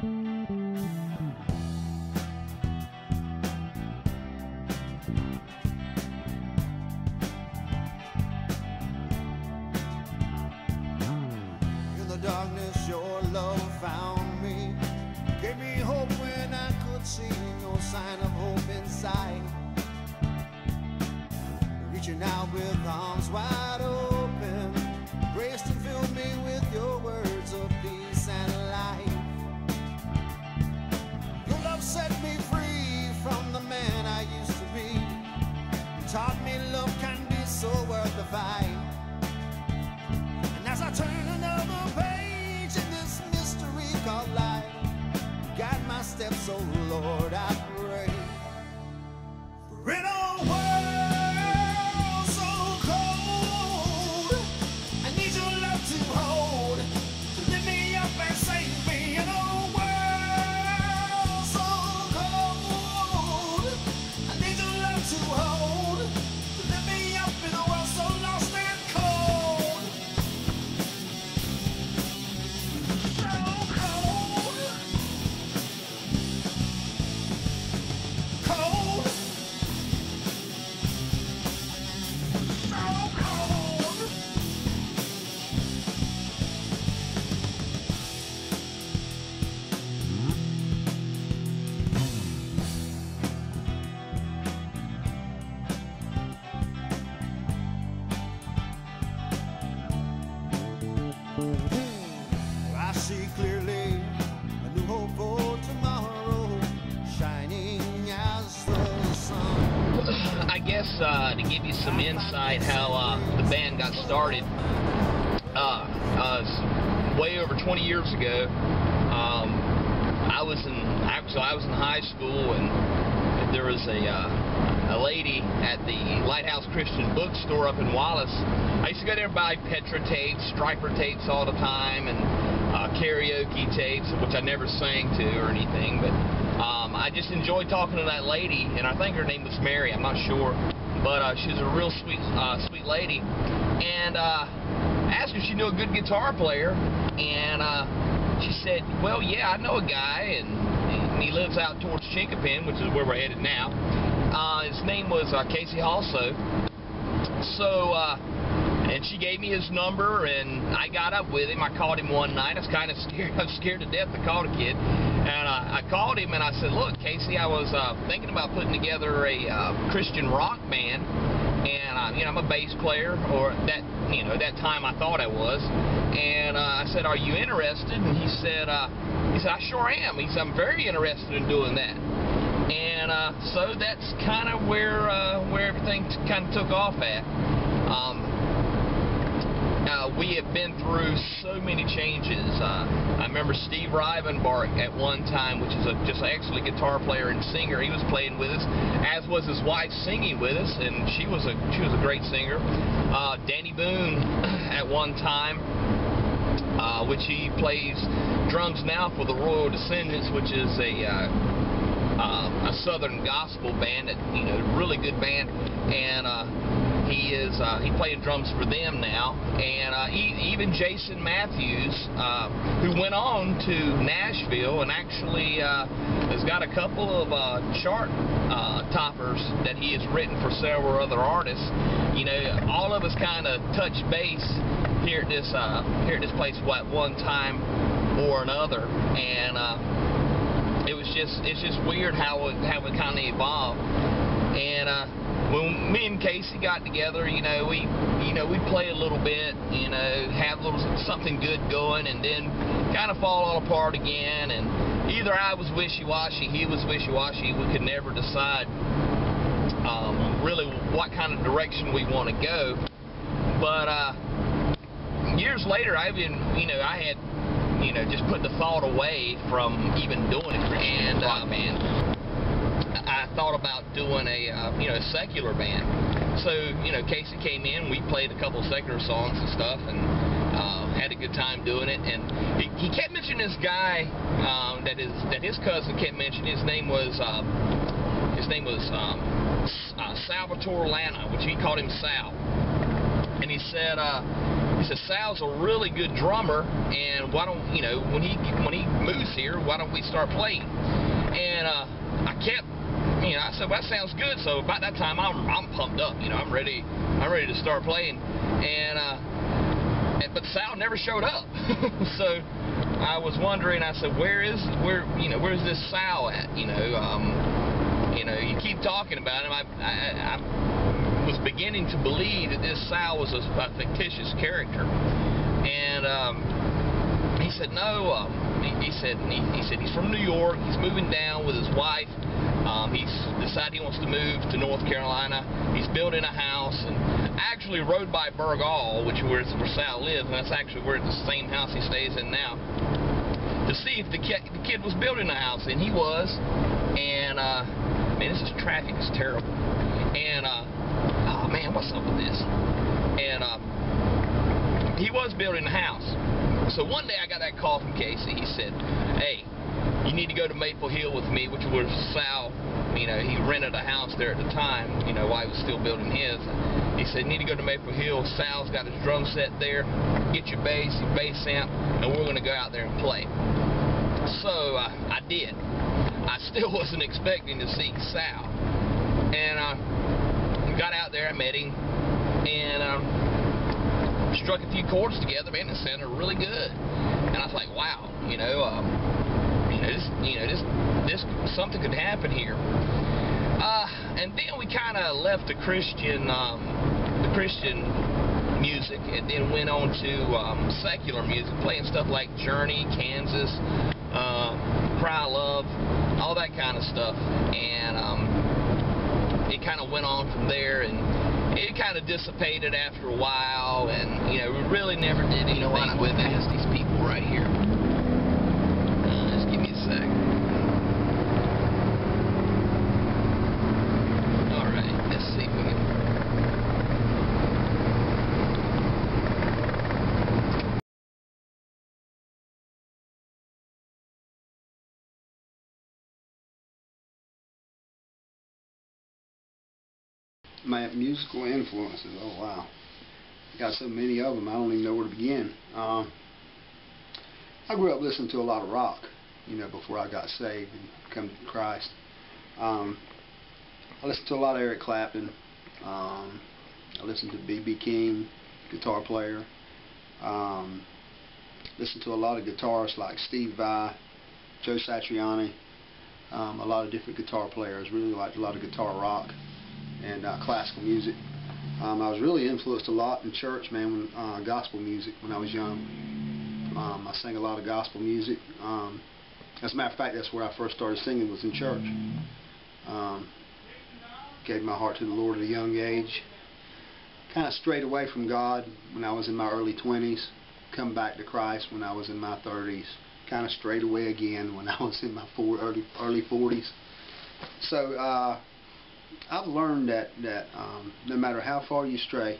In the darkness, your love found me. Gave me hope when I could see no sign of hope inside. Reaching out with arms wide oh Lord, I uh, to give you some insight how uh, the band got started, uh, uh, way over 20 years ago, um, I was in actually I was in high school and there was a uh, a lady at the Lighthouse Christian Bookstore up in Wallace. I used to go there and buy Petra tapes, Stryper tapes all the time, and uh, karaoke tapes, which I never sang to or anything, but um, I just enjoyed talking to that lady, and I think her name was Mary. I'm not sure, but uh, she was a real sweet, uh, sweet lady. And uh, asked if she knew a good guitar player, and uh, she said, "Well, yeah, I know a guy, and, and he lives out towards Chinquapin, which is where we're headed now. Uh, his name was uh, Casey Halso. So." Uh, and she gave me his number, and I got up with him. I called him one night. I was kind of scared. I was scared to death to call the kid. And uh, I called him, and I said, "Look, Casey, I was uh, thinking about putting together a uh, Christian rock band, and uh, you know, I'm a bass player, or that, you know, that time I thought I was. And uh, I said, "Are you interested?" And he said, uh, "He said I sure am." He said, "I'm very interested in doing that." And uh, so that's kind of where uh, where everything kind of took off at. Um, we have been through so many changes. Uh, I remember Steve Rivenbark at one time, which is a, just an excellent guitar player and singer. He was playing with us, as was his wife singing with us, and she was a she was a great singer. Uh, Danny Boone at one time, uh, which he plays drums now for the Royal Descendants, which is a uh, uh, a Southern gospel band, that you know, really good band, and uh, he is uh, he playing drums for them now, and uh, e- even Jason Matthews, uh, who went on to Nashville and actually uh, has got a couple of uh, chart uh, toppers that he has written for several other artists. You know, all of us kind of touch base here at this here at this place at one time or another, and. It was just it's just weird how it how it kind of evolved. And when me and Casey got together, you know, we you know we play a little bit, you know, have a little something good going, and then kind of fall all apart again. And either I was wishy-washy, he was wishy-washy. We could never decide um, really what kind of direction we want to go. But uh, years later, I even you know I had you know, just put the thought away from even doing it. And uh, man, Thought about doing a uh, you know a secular band. So you know, Casey came in, we played a couple secular songs and stuff, and uh, had a good time doing it. And he, he kept mentioning this guy um, that is that his cousin kept mentioning. His name was uh, his name was um, uh, Salvatore Lana, which he called him Sal. And he said. Uh, he said Sal's a really good drummer, and why don't you know when he when he moves here, why don't we start playing? And uh, I kept, you know, I said well, that sounds good. So about that time, I'm I'm pumped up, you know, I'm ready, I'm ready to start playing, and uh, and, but Sal never showed up, so. I was wondering. I said, "Where is where you know where's this Sal at? You know, um, you know, you keep talking about him. I, I, I was beginning to believe that this Sal was a, a fictitious character, and um, he said, "No." Um, he, he said he, he said he's from New York. He's moving down with his wife. Um, he's decided he wants to move to North Carolina. He's building a house and actually rode by Burgaw, which where, where Sal lives, and that's actually where the same house he stays in now to see if the kid, the kid was building a house, and he was. And uh, man, this is traffic is terrible. And uh, oh man, what's up with this? And uh, he was building a house. So one day I got that call from Casey. He said, "Hey, you need to go to Maple Hill with me," which was Sal. You know, he rented a house there at the time. You know, while he was still building his. He said, "You need to go to Maple Hill. Sal's got his drum set there. Get your bass, your bass amp, and we're going to go out there and play." So uh, I did. I still wasn't expecting to see Sal. And I got out there, I met him, and um, struck a few chords together, man, it sounded really good. And I was like, wow, you know, um, this, you know, this, this, something could happen here. Uh, and then we kind of left the Christian, um, the Christian music, and then went on to um, secular music, playing stuff like Journey, Kansas, uh, Cry Love, all that kind of stuff. And um, it kind of went on from there, and it kind of dissipated after a while, and you know, we really never did anything you know with it. these people right here. Uh, just give me a sec. All right, let's my musical influences. Oh wow, got so many of them. I don't even know where to begin. Um, I grew up listening to a lot of rock, you know, before I got saved and come to Christ. Um, I listened to a lot of Eric Clapton. Um, I listened to B.B. King, guitar player. Um, listened to a lot of guitarists like Steve Vai, Joe Satriani, um, a lot of different guitar players. Really liked a lot of guitar rock and uh, classical music. Um, I was really influenced a lot in church, man, when, uh, gospel music when I was young. Um, I sang a lot of gospel music. Um, as a matter of fact, that's where I first started singing was in church. Um, gave my heart to the Lord at a young age. Kind of strayed away from God when I was in my early 20s. Come back to Christ when I was in my 30s. Kind of strayed away again when I was in my four, early early 40s. So uh, I've learned that that um, no matter how far you stray,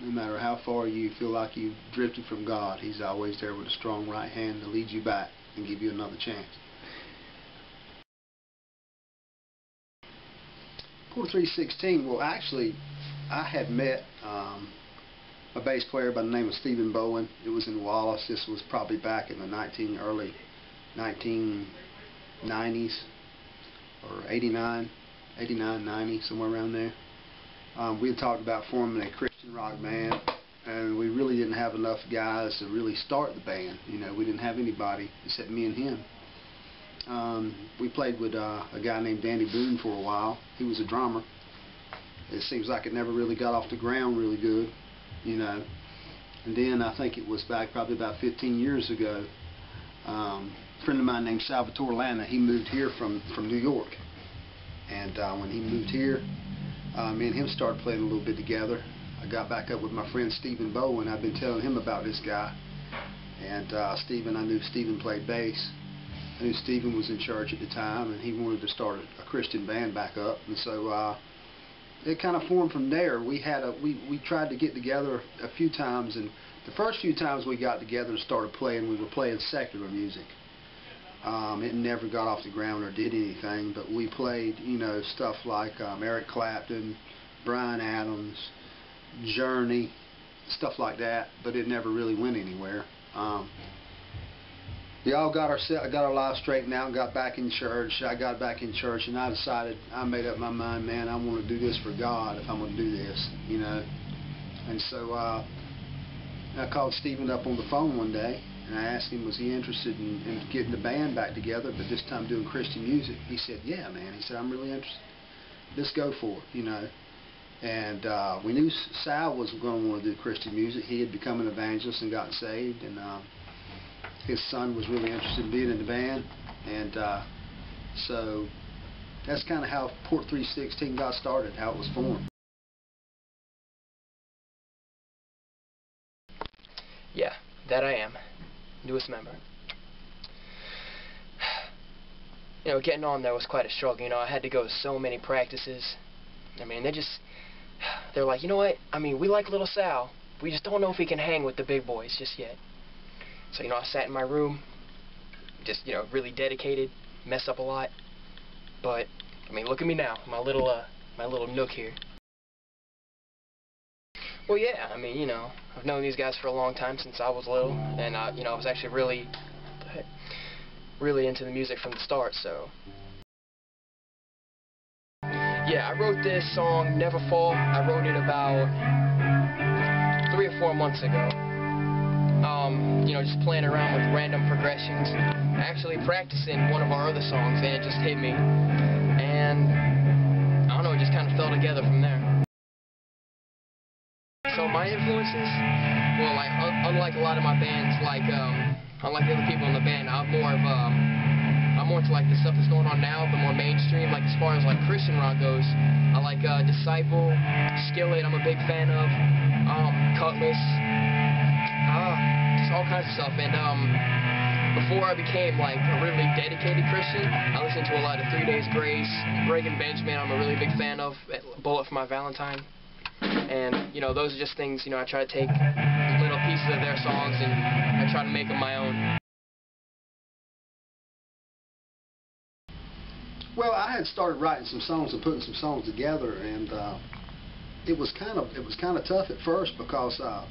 no matter how far you feel like you've drifted from God, He's always there with a strong right hand to lead you back and give you another chance. Quarter 316, well actually, I had met um, a bass player by the name of Stephen Bowen. It was in Wallace. This was probably back in the 19 early 1990s or 89. 89, 90, somewhere around there. Um, we had talked about forming a Christian rock band, and we really didn't have enough guys to really start the band. You know, we didn't have anybody except me and him. Um, we played with uh, a guy named Danny Boone for a while. He was a drummer. It seems like it never really got off the ground really good, you know. And then I think it was back probably about 15 years ago. Um, a friend of mine named Salvatore Lana, he moved here from, from New York. And uh, when he moved here, uh, me and him started playing a little bit together. I got back up with my friend Stephen Bowen. I've been telling him about this guy. And uh, Stephen, I knew Stephen played bass. I knew Stephen was in church at the time, and he wanted to start a, a Christian band back up. And so uh, it kind of formed from there. We had a we we tried to get together a few times, and the first few times we got together and started playing, we were playing secular music. Um, it never got off the ground or did anything, but we played, you know, stuff like um, Eric Clapton, Bryan Adams, Journey, stuff like that, but it never really went anywhere. Um, we all got our set, got our lives straightened out, got back in church. I got back in church, and I decided, I made up my mind, man, I want to do this for God if I'm going to do this, you know. And so uh, I called Stephen up on the phone one day, and I asked him, was he interested in, in getting the band back together, but this time doing Christian music? He said, yeah, man. He said, I'm really interested. Let's go for it, you know. And uh, we knew Sal was going to want to do Christian music. He had become an evangelist and gotten saved, and uh, his son was really interested in being in the band. And uh, so that's kind of how Port 316 got started, how it was formed. Yeah, that I am. Newest member. You know, getting on there was quite a struggle. You know, I had to go to so many practices. I mean, they just, they're like, you know what? I mean, we like little Sal. We just don't know if he can hang with the big boys just yet. So, you know, I sat in my room, just, you know, really dedicated, mess up a lot. But, I mean, look at me now, my little, uh, my little nook here. Well, yeah, I mean, you know, I've known these guys for a long time since I was little, and, uh, you know, I was actually really, really into the music from the start, so. Yeah, I wrote this song, Never Fall. I wrote it about three or four months ago. Um, you know, just playing around with random progressions. Actually practicing one of our other songs, and it just hit me. And, I don't know, it just kind of fell together from there. So my influences, well, like un unlike a lot of my bands, like um, unlike the other people in the band, I'm more of um, more into like the stuff that's going on now, the more mainstream. Like as far as like Christian rock goes, I like uh, Disciple, Skillet. I'm a big fan of um, Kutless, ah, just all kinds of stuff. And um, before I became like a really dedicated Christian, I listened to a lot of Three Days Grace, Breaking Benjamin. I'm a really big fan of Bullet for My Valentine. And, you know, those are just things, you know, I try to take little pieces of their songs and I try to make them my own. Well, I had started writing some songs and putting some songs together, and uh, it was kind of it was kind of tough at first because uh,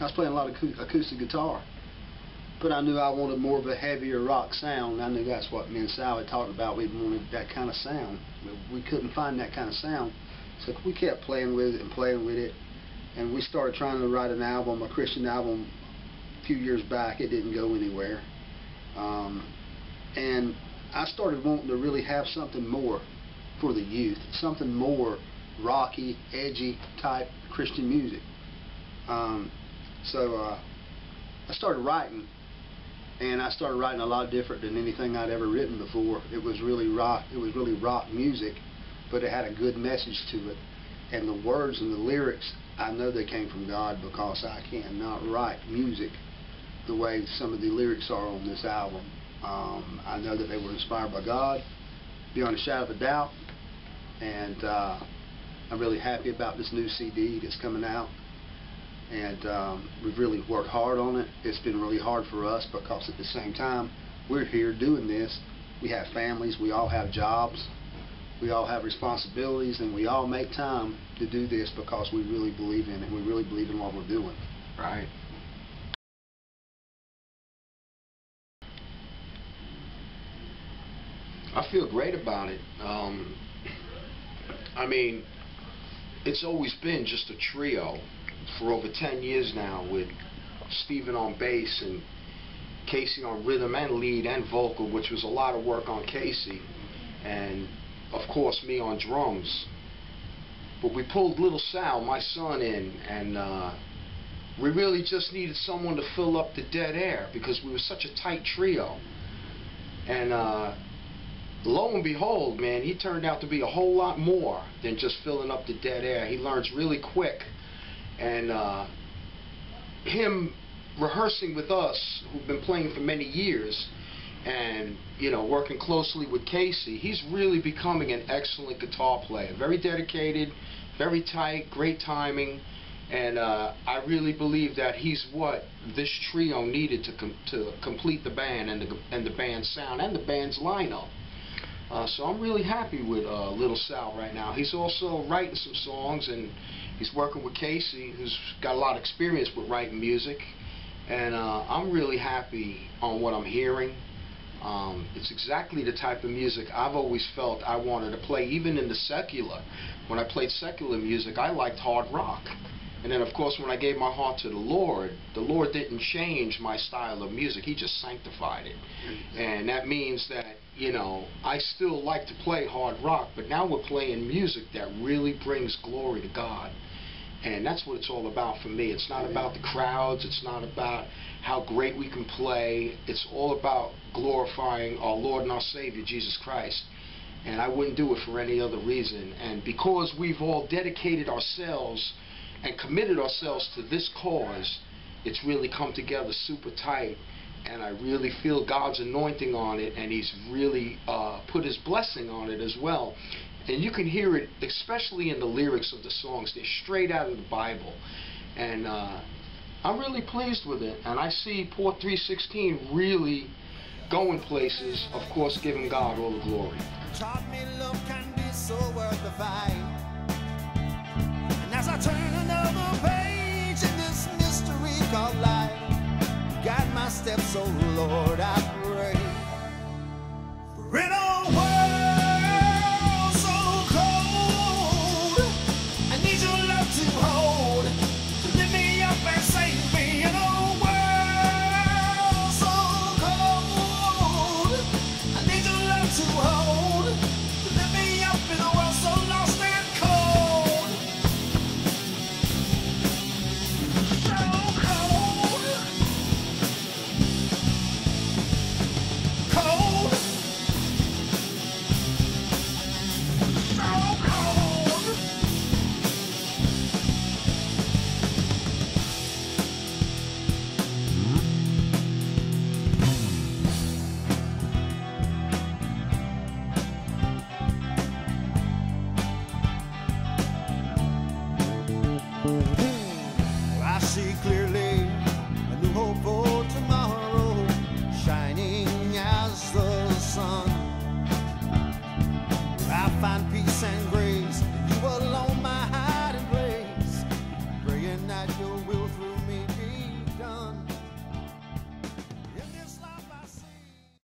I was playing a lot of acoustic guitar, but I knew I wanted more of a heavier rock sound. I knew that's what me and Sal had talked about. We wanted that kind of sound. We couldn't find that kind of sound. So we kept playing with it and playing with it, and we started trying to write an album, a Christian album, a few years back. It didn't go anywhere, um, and I started wanting to really have something more for the youth, something more rocky, edgy type Christian music. Um, so uh, I started writing, and I started writing a lot different than anything I'd ever written before. It was really rock. It was really rock music but it had a good message to it. And the words and the lyrics, I know they came from God because I cannot write music the way some of the lyrics are on this album. Um, I know that they were inspired by God, beyond a shadow of a doubt. And uh, I'm really happy about this new CD that's coming out. And um, we've really worked hard on it. It's been really hard for us because at the same time, we're here doing this. We have families. We all have jobs we all have responsibilities and we all make time to do this because we really believe in it. We really believe in what we're doing. Right. I feel great about it. Um, I mean, it's always been just a trio for over 10 years now with Stephen on bass and Casey on rhythm and lead and vocal, which was a lot of work on Casey. And of course, me on drums. But we pulled little Sal, my son, in, and uh, we really just needed someone to fill up the dead air because we were such a tight trio. And uh, lo and behold, man, he turned out to be a whole lot more than just filling up the dead air. He learns really quick. And uh, him rehearsing with us, who've been playing for many years, and you know working closely with Casey, he's really becoming an excellent guitar player. Very dedicated, very tight, great timing, and uh, I really believe that he's what this trio needed to com to complete the band and the and the band's sound and the band's lineup. Uh, so I'm really happy with uh, Little Sal right now. He's also writing some songs and he's working with Casey, who's got a lot of experience with writing music. And uh, I'm really happy on what I'm hearing. Um, it's exactly the type of music I've always felt I wanted to play, even in the secular. When I played secular music, I liked hard rock. And then, of course, when I gave my heart to the Lord, the Lord didn't change my style of music. He just sanctified it. And that means that, you know, I still like to play hard rock, but now we're playing music that really brings glory to God. And that's what it's all about for me. It's not about the crowds. It's not about how great we can play. It's all about glorifying our Lord and our Savior, Jesus Christ. And I wouldn't do it for any other reason. And because we've all dedicated ourselves and committed ourselves to this cause, it's really come together super tight. And I really feel God's anointing on it, and He's really uh, put His blessing on it as well. And you can hear it, especially in the lyrics of the songs. They're straight out of the Bible. And uh, I'm really pleased with it. And I see Port 316 really going places, of course, giving God all the glory. And as I turn another page in this mystery called life, guide my steps, oh Lord, I pray. For it all.